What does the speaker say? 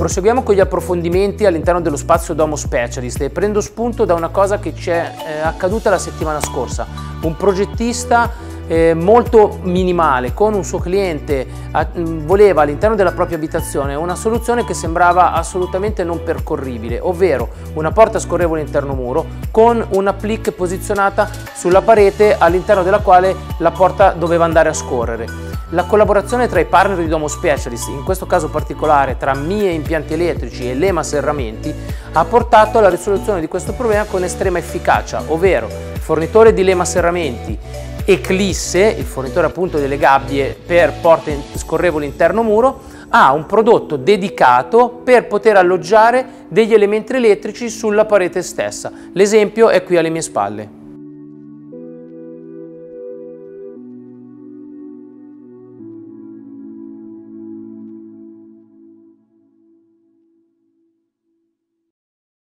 Proseguiamo con gli approfondimenti all'interno dello spazio Domo Specialist e prendo spunto da una cosa che ci è eh, accaduta la settimana scorsa. Un progettista eh, molto minimale con un suo cliente a, voleva all'interno della propria abitazione una soluzione che sembrava assolutamente non percorribile, ovvero una porta scorrevole interno muro con una plic posizionata sulla parete all'interno della quale la porta doveva andare a scorrere. La collaborazione tra i partner di Domo Specialist, in questo caso particolare tra Mie Impianti Elettrici e Lema Serramenti, ha portato alla risoluzione di questo problema con estrema efficacia, ovvero fornitore di Lema Serramenti Eclisse, il fornitore appunto delle gabbie per porte scorrevoli interno muro, ha un prodotto dedicato per poter alloggiare degli elementi elettrici sulla parete stessa. L'esempio è qui alle mie spalle.